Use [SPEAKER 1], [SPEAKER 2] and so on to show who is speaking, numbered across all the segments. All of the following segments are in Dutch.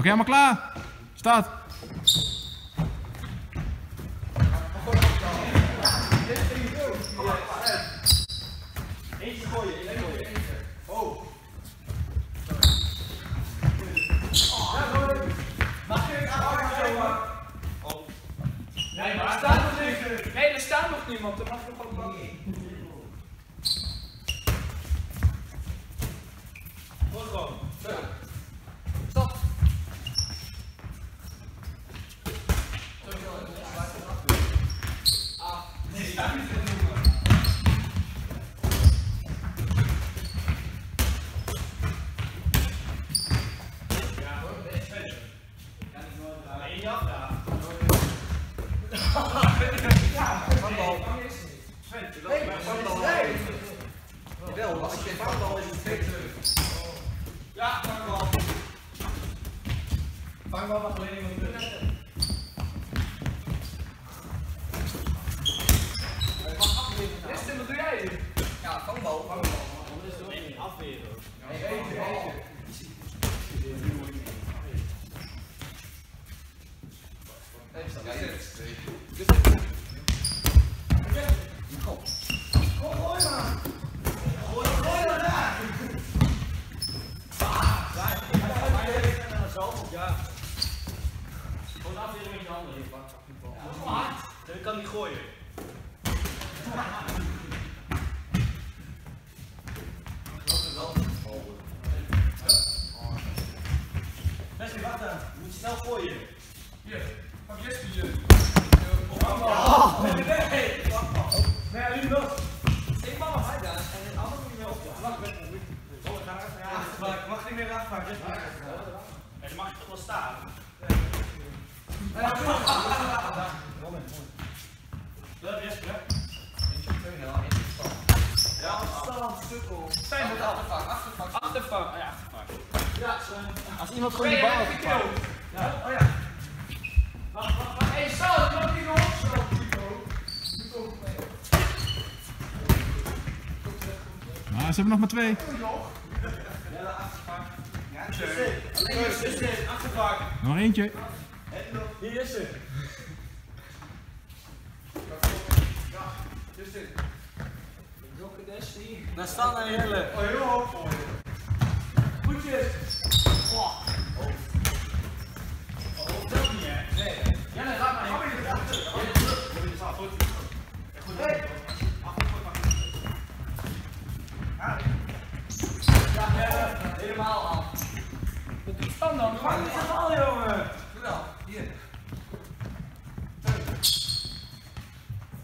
[SPEAKER 1] Oké, helemaal klaar. Start.
[SPEAKER 2] Eentje gooien, eentje gooien. Oh. Mag ik aan. Nee, maar er staat nog niet. Nee, er staat nog niemand. Er mag nog ook wel. Goed gewoon. Zo. Stop.
[SPEAKER 3] Wel, maar als je is het twee.
[SPEAKER 2] Ja. Vangbal
[SPEAKER 3] mag alleen iemand.
[SPEAKER 2] Christen, wat doe jij hier?
[SPEAKER 3] Ja, vangbal, vangbal.
[SPEAKER 2] Nee, afweren.
[SPEAKER 3] Nee, eentje, Ja.
[SPEAKER 2] Gewoon afweren met je handen. hier, pak, hard. Ik kan niet gooien. Wesley, wacht dan. Je moet snel gooien.
[SPEAKER 1] Hier, pak Jesper hier.
[SPEAKER 2] Nee, nee,
[SPEAKER 3] Eentje eentje.
[SPEAKER 2] Ja. Zijn dat?
[SPEAKER 3] Achtervak, achtervak.
[SPEAKER 2] Achtervak. Ja, achtervak. Ja.
[SPEAKER 3] Als iemand gewoon die bal
[SPEAKER 2] heeft Ja, oh ja. Wacht, wacht, wacht. Hé, zo, ik mag niet nog Pico.
[SPEAKER 1] Maar ze hebben nog maar twee.
[SPEAKER 2] Ja, achtervak. Ja.
[SPEAKER 1] Nog eentje.
[SPEAKER 2] Hier is ze. Daar staan een hele. Oh, heel hoog voor je. Voetjes. Oh. Oh, dat niet, hè? Nee. Ja, nee, laat maar. Ga maar in de terug. Ga maar in de terug. Moet je de zaal goed. Goed. Ja, eh, helemaal af. Is dan dan? Wat is de bal, jongen?
[SPEAKER 3] Doe dan, hier.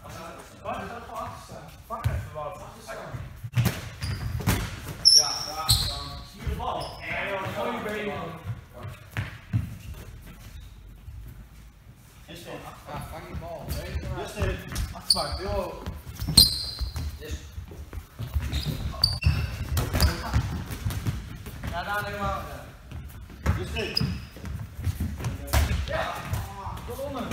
[SPEAKER 2] Achter staan? Pak even wat. Ja, daar dan. Je de bal? Ja, joh, gooi je benen. Dit?
[SPEAKER 3] Ja, vang die bal.
[SPEAKER 2] Is dit? Achterbak, heel hoog. Ja, daar helemaal. Is dit? Ja. Tot onder.